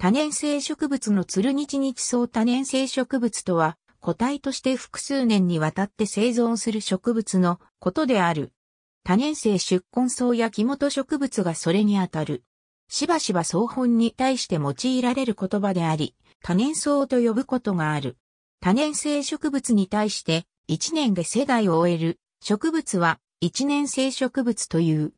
多年生植物のツルニチニチソウ多年生植物とは、個体として複数年にわたって生存する植物のことである。多年生出根草や木元植物がそれにあたる。しばしば草本に対して用いられる言葉であり、多年草と呼ぶことがある。多年生植物に対して一年で世代を終える植物は一年生植物という。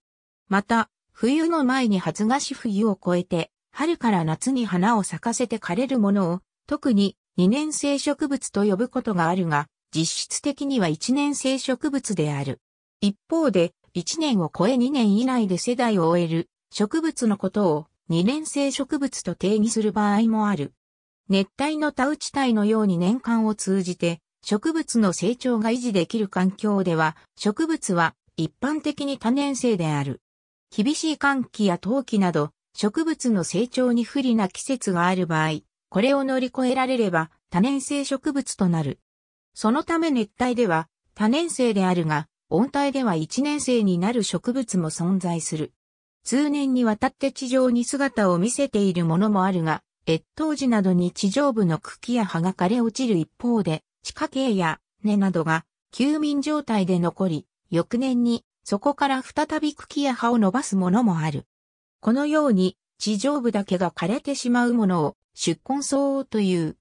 また、冬の前に発芽し冬を越えて、春から夏に花を咲かせて枯れるものを、特に二年生植物と呼ぶことがあるが、実質的には一年生植物である。一方で、一年を超え二年以内で世代を終える植物のことを二年生植物と定義する場合もある。熱帯の田内帯のように年間を通じて植物の成長が維持できる環境では植物は一般的に多年生である。厳しい寒気や冬季など植物の成長に不利な季節がある場合、これを乗り越えられれば多年生植物となる。そのため熱帯では多年生であるが、温帯では一年生になる植物も存在する。通年にわたって地上に姿を見せているものもあるが、越冬時などに地上部の茎や葉が枯れ落ちる一方で、地下茎や根などが休眠状態で残り、翌年にそこから再び茎や葉を伸ばすものもある。このように地上部だけが枯れてしまうものを出根草という。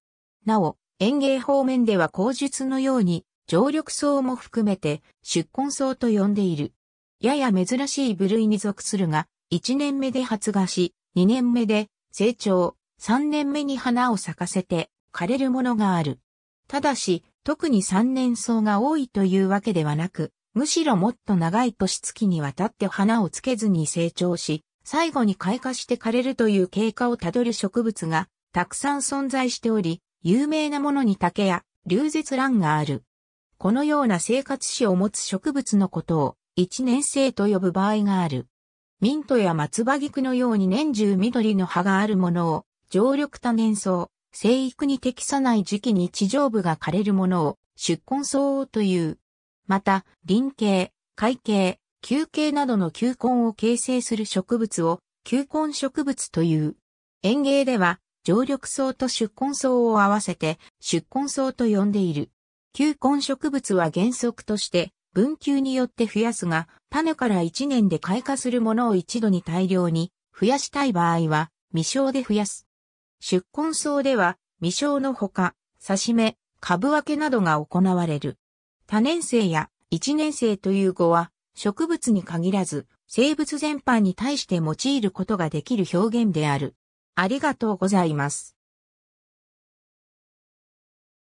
なお、園芸方面では口述のように常緑草も含めて出根草と呼んでいる。やや珍しい部類に属するが、1年目で発芽し、2年目で成長、3年目に花を咲かせて枯れるものがある。ただし、特に3年草が多いというわけではなく、むしろもっと長い年月にわたって花をつけずに成長し、最後に開花して枯れるという経過をたどる植物がたくさん存在しており、有名なものに竹や流絶蘭がある。このような生活史を持つ植物のことを一年生と呼ぶ場合がある。ミントや松葉菊のように年中緑の葉があるものを常緑多年草、生育に適さない時期に地上部が枯れるものを出根草という。また、林系、海系、球系などの球根を形成する植物を球根植物という。園芸では常緑草と出根草を合わせて出根草と呼んでいる。球根植物は原則として分球によって増やすが、種から1年で開花するものを一度に大量に増やしたい場合は未生で増やす。出根草では未生のほか、刺し目、株分けなどが行われる。多年生や一年生という語は植物に限らず生物全般に対して用いることができる表現である。ありがとうございます。